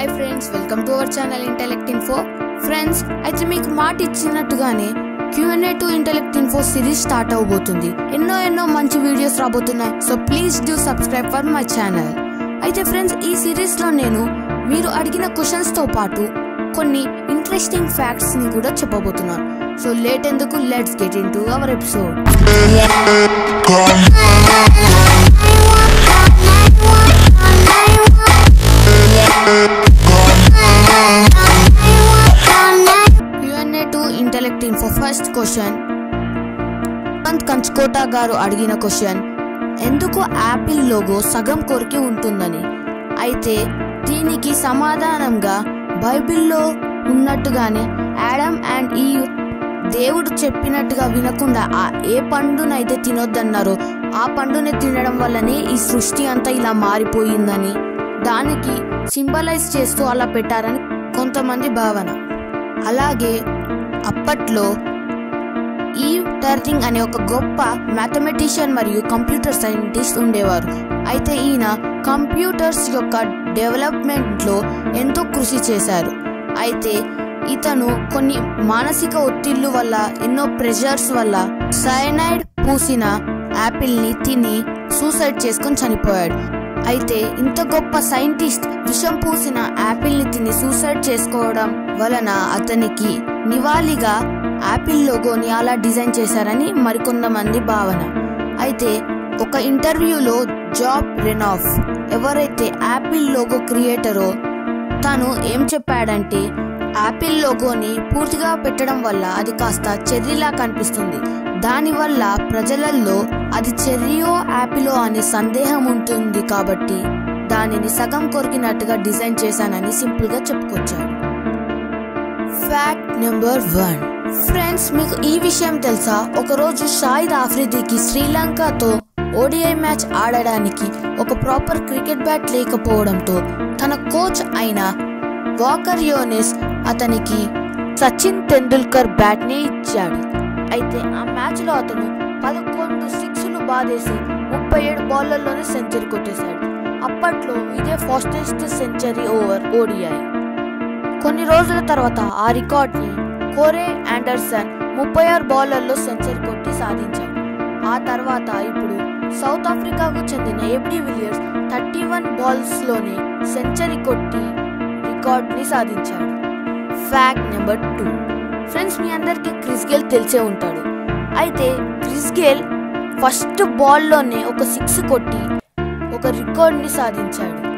Hi friends welcome to our channel intellect info friends అయితే మీకు మాట ఇచ్చినట్టుగానే QnA to intellect info series start అవబోతుంది. ఎన్నో ఎన్నో మంచి వీడియోస్ రాబోతున్నాయి. So please do subscribe for my channel అయితే ఫ్రెండ్స్ ఈ సిరీస్లో నేను మీరు అడిగిన క్వశ్చన్స్తో పాటు కొన్ని ఇంట్రెస్టింగ్ ఫ్యాక్ట్స్ని కూడా చెప్పబోతున్నాను. సో లేట్ ఎందుకు? Let's get into our episode question Panth Kanchukota గారు అడిగిన క్వశ్చన్ ఎందుకు యాపిల్ లోగో సగం కొరికి ఉంటుందని? అయితే దీనికి సమాధానంగా బైబిల్లో ఉన్నట్టుగానే యాడమ్ అండ్ ఈ దేవుడు చెప్పినట్టుగా వినకుండా ఆ ఏ పండునైతే తినొద్దన్నారో ఆ పండుని తినడం వల్లనే ఈ సృష్టి అంతా ఇలా మారిపోయిందని దానికి సింబలైజ్ చేస్తూ అలా పెట్టారని కొంతమంది భావన. అలాగే అప్పట్లో ఈ టర్నింగ్ అనే ఒక గొప్ప మ్యాథమెటిషియన్ మరియు కంప్యూటర్ సైంటిస్ట్ ఉండేవారు. అయితే ఈయన కంప్యూటర్స్ యొక్క డెవలప్మెంట్లో ఎంతో కృషి చేశారు. అయితే ఇతను కొన్ని మానసిక ఒత్తిళ్ళు వల్ల ఎన్నో ప్రెషర్స్ వల్ల సైనైడ్ పూసిన యాపిల్ని తిని సూసైడ్ చేసుకొని చనిపోయాడు. అయితే ఇంత గొప్ప సైంటిస్ట్ విషం పూసిన యాపిల్ని తిని సూసైడ్ చేసుకోవడం వలన అతనికి నివాళిగా యాపిల్ లోగోని అలా డిజైన్ చేశారని మరికొంతమంది భావన. అయితే ఒక ఇంటర్వ్యూలో జాబ్ రెనాఫ్ ఎవరైతే యాపిల్ లోగో క్రియేటరో తను ఏం చెప్పాడంటే యాపిల్ లోగోని పూర్తిగా పెట్టడం వల్ల అది కాస్త చెర్రీలా కనిపిస్తుంది. దానివల్ల ప్రజలలో అది చెర్రియో యాపిలో అనే సందేహం ఉంటుంది కాబట్టి దానిని సగం కొరికినట్టుగా డిజైన్ చేశానని సింపుల్గా చెప్పుకొచ్చాను చెప్పుకొచ్చాడు. Fact number one. ఫ్రెండ్స్ మీకు ఈ విషయం తెలుసా? ఒకరోజు షాహిద్ ఆఫ్రిదీకి శ్రీలంకతో ఓడిఐ మ్యాచ్ ఆడడానికి ఒక ప్రాపర్ క్రికెట్ బ్యాట్ లేకపోవడంతో తన కోచ్ అయిన వాకర్ యోనెస్ అతనికి సచిన్ తెండూల్కర్ బ్యాట్ని ఇచ్చాడు. అయితే ఆ మ్యాచ్లో అతను పదకొండు సిక్స్లు బాధేసి ముప్పై ఏడు బాల్లలోనే సెంచరీ కొట్టేశాడు. అప్పట్లో ఇదే ఫాస్టెస్ట్ సెంచరీ ఓవర్ ఓడిఐ కొన్ని రోజుల తర్వాత ఆ రికార్డ్ని కోరే ఆండర్సన్ ముప్పై ఆరు బాలర్లో సెంచరీ కొట్టి సాధించాడు. ఆ తర్వాత ఇప్పుడు సౌత్ ఆఫ్రికాకు చెందిన AB de Villiers thirty one బాల్స్లోనే century కొట్టి రికార్డ్ని సాధించాడు. ఫ్యాక్ట్ నెంబర్ టూ ఫ్రెండ్స్ మీ అందరికీ క్రిస్ గేల్ తెలిసే ఉంటాడు. అయితే క్రిస్ గేల్ ఫస్ట్ బాల్లోనే ఒక సిక్స్ కొట్టి ఒక రికార్డ్ని సాధించాడు.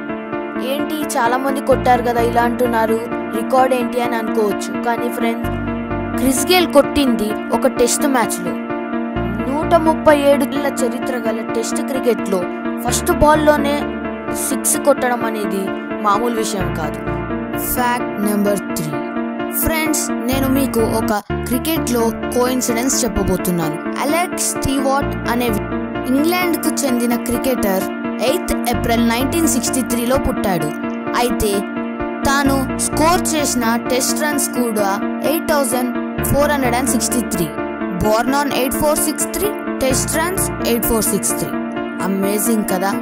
ఏంటి? చాలామంది కొట్టారు కదా ఇలా అంటున్నారు. రికార్డ్ ఏంటి అని అనుకోవచ్చు. కానీ ఫ్రెండ్స్ క్రిస్ గేల్ కొట్టింది ఒక టెస్ట్ మ్యాచ్లో. నూట ముప్పై ఏడుల చరిత్ర గల టెస్ట్ క్రికెట్లో ఫస్ట్ బాల్లోనే సిక్స్ కొట్టడం అనేది మామూలు విషయం కాదు. ఫ్యాక్ట్ నెంబర్ త్రీ ఫ్రెండ్స్ నేను మీకు ఒక క్రికెట్లో కోఇన్సిడెన్స్ చెప్పబోతున్నాను. అలెక్స్ స్టీవాట్ అనే ఇంగ్లాండ్కు చెందిన cricketer eighth April nineteen sixty త్రీలో పుట్టాడు. అయితే తాను స్కోర్ చేసిన టెస్ట్ రన్స్ కూడా eight thousand four hundred and sixty three. Born on eight four six three test runs eight four six three. Amazing కదా?